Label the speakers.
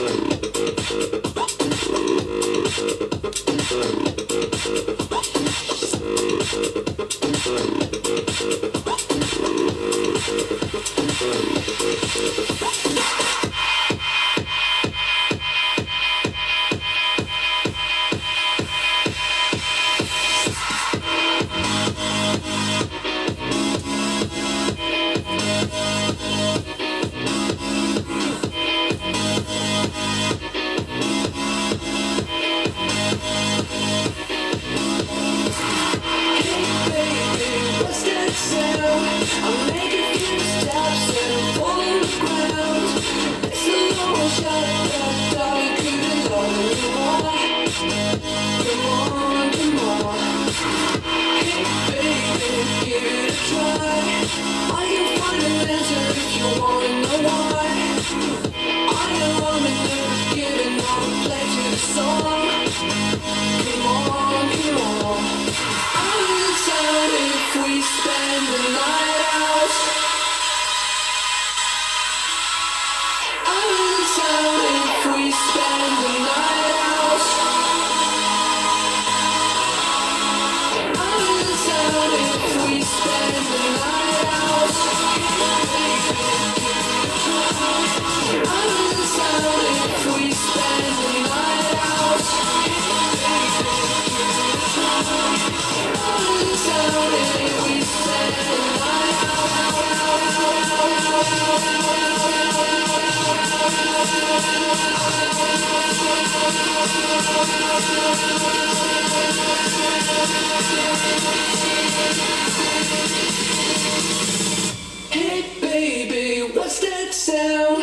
Speaker 1: we 本当に。soul. Hey baby, what's that sound?